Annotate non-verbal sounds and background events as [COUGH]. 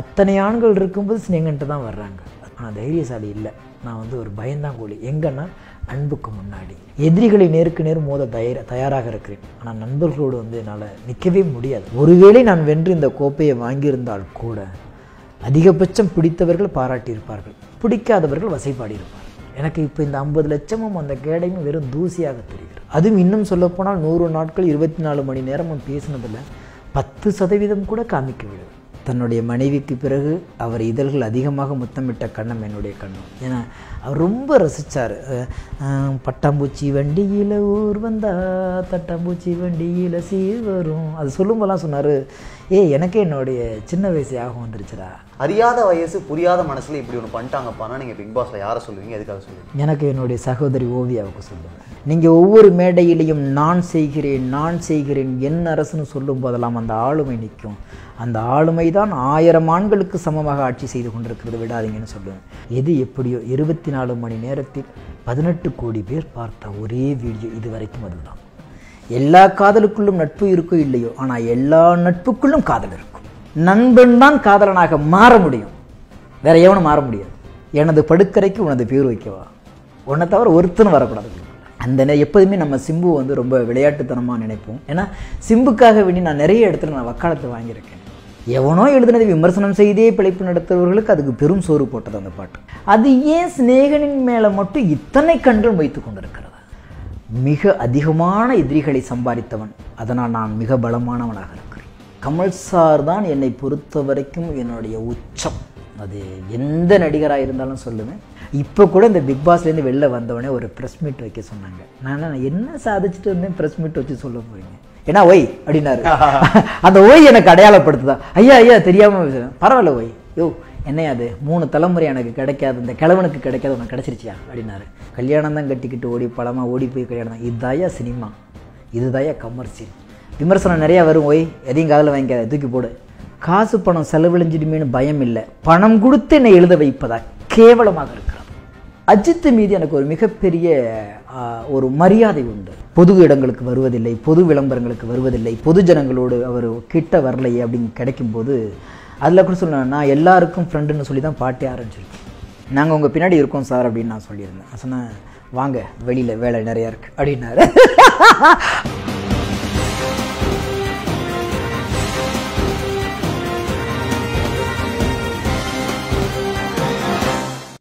அத்தனை ஆண்கள் இருக்கும்போது ஸ்னேகன்ட்டு தான் வர்றாங்க. ஆனால் தைரியசாலி இல்லை. நான் வந்து ஒரு பயந்தாங்கோலி எங்கன்னா அன்புக்கு முன்னாடி. எதிரிகளை நேருக்கு நேர் மோத தயார தயாராக இருக்கிறேன். ஆனால் நண்பர்களோடு வந்து என்னால் நிற்கவே முடியாது. ஒருவேளை நான் வென்று இந்த கோப்பையை வாங்கியிருந்தால் கூட அதிகபட்சம் பிடித்தவர்கள் பாராட்டியிருப்பார்கள். பிடிக்காதவர்கள் வசைப்பாடியிருப்பார்கள் எனக்கு இப்போ இந்த ஐம்பது லட்சமும் அந்த கேடையும் வெறும் தூசியாக தெரிகிறது. அதுவும் இன்னும் சொல்லப்போனால் நூறு நாட்கள் இருபத்தி நாலு மணி நேரமும் பேசினதில் பத்து சதவீதம் கூட காமிக்கவில்லை. தன்னுடைய மனைவிக்கு பிறகு அவர் இதழ்கள் அதிகமாக முத்தமிட்ட கண்ணம் என்னுடைய கண்ணம். ஏன்னா அவர் ரொம்ப ரசித்தார் பட்டாம்பூச்சி வண்டியில் ஊர் வந்தா தட்டாம்பூச்சி வண்டியில் சீர் வரும். அது சொல்லும்போதெல்லாம் சொன்னார் ஏ எனக்கே என்னுடைய சின்ன வயசு யாகம் வந்துருச்சுடா. அறியாத வயசு புரியாத மனசுல இப்படி ஒன்று பண்ணிட்டாங்கப்பானா நீங்க பிக் பாஸ்ல யாரை சொல்லுவீங்க? எதுக்காக சொல்லுவீங்க? எனக்கு என்னுடைய சகோதரி ஓவியாவுக்கு சொல்லுவேன் நீங்கள் ஒவ்வொரு மேடையிலையும் நான் செய்கிறேன் நான் செய்கிறேன் என் அரசுன்னு சொல்லும் போதெல்லாம் அந்த ஆளுமை நிற்கும். அந்த ஆளுமை தான் ஆயிரம் ஆண்களுக்கு சமமாக ஆட்சி செய்து கொண்டிருக்கிறது விடாதீங்கன்னு சொல்லுவேன். எது எப்படியோ இருபத்தி நாலு மணி நேரத்தில் பதினெட்டு கோடி பேர் பார்த்த ஒரே வீடியோ இது வரைக்கும் அதுதான். எல்லா காதலுக்குள்ளும் நட்பு இருக்கோ இல்லையோ ஆனால் எல்லா நட்புக்குள்ளும் காதல் இருக்கும். நண்பன் தான் காதலனாக மாற முடியும். வேற எவனும் மாற முடியாது. எனது படுக்கரைக்கு உனது பேர் வைக்கவா? உன்னை தவிர ஒருத்தனும் வரக்கூடாது. அந்த நே- எப்போதுமே நம்ம சிம்பு வந்து ரொம்ப விளையாட்டுத்தனமாக நினைப்போம். ஏன்னா சிம்புக்காக வேண்டி நான் நிறைய இடத்துல நான் வக்காலத்தை வாங்கியிருக்கேன். எவனோ எழுதினதை விமர்சனம் செய்தே பிழைப்பு நடத்துபவர்களுக்கு அதுக்கு பெரும் சோறு போட்டது அந்த பாட்டு. அது ஏன் சிநேகனின் மேலே மட்டும் இத்தனை கண்கள் வைத்து கொண்டிருக்கிறது? மிக அதிகமான எதிரிகளை சம்பாதித்தவன் அதனால் நான் மிக பலமானவனாக இருக்கிறேன். கமல் சார் தான் என்னை பொறுத்த வரைக்கும் என்னுடைய உச்சம். அது எந்த நடிகராக இருந்தாலும் சொல்லுவேன். இப்போ கூட இந்த பிக் பாஸ்லேருந்து வெளில வந்தவொடனே ஒரு ப்ரெஸ் மீட் வைக்க சொன்னாங்க. நான் என்ன சாதிச்சுட்டு வந்தேன் ப்ரெஸ் மீட் வச்சு சொல்ல போகிறீங்க ஏன்னா ஒய் அப்படின்னாரு. [LAUGHS] அந்த ஒய் எனக்கு அடையாளப்படுத்துதா. ஐயா ஐயா தெரியாம பேசுறேன். பரவாயில்ல ஒய். யோ என்னையா அது? மூணு தலைமுறை எனக்கு கிடைக்காது. இந்த கிழவனுக்கு கிடைக்காது உனக்கு கிடைச்சிருச்சியா? அப்படின்னாரு. கல்யாணம் தான் கட்டிக்கிட்டு ஓடி பழமாக ஓடி போய் கல்யாணம். தான் இதுதாயா சினிமா. இதுதாயா கமர்ஷியல் விமர்சனம் நிறையா வரும் ஒய். எதையும் காதில் வாங்கிக்காத. தூக்கி போடு. காசு பணம் செலவழிஞ்சிடுமேனு பயம் இல்லை. பணம் கொடுத்து என்னை எழுத வைப்பதா? கேவலமாக இருக்கிறது அஜித் மீது எனக்கு ஒரு மிகப்பெரிய ஒரு மரியாதை உண்டு. பொது இடங்களுக்கு வருவதில்லை பொது விளம்பரங்களுக்கு வருவதில்லை பொது ஜனங்களோடு அவர் கிட்ட வரலையே அப்படின்னு கிடைக்கும்போது அதில் கூட சொன்னேன் நான் எல்லாருக்கும் ஃப்ரெண்டுன்னு சொல்லி தான் பாட்டே ஆரம்பிச்சிருக்கேன். நாங்கள் உங்கள் பின்னாடி இருக்கோம் சார் அப்படின்னு நான் சொல்லியிருந்தேன். நான் சொன்னேன் வாங்க வெளியில் வேலை நிறையா இருக்குது அப்படின்னாரு. [LAUGHS]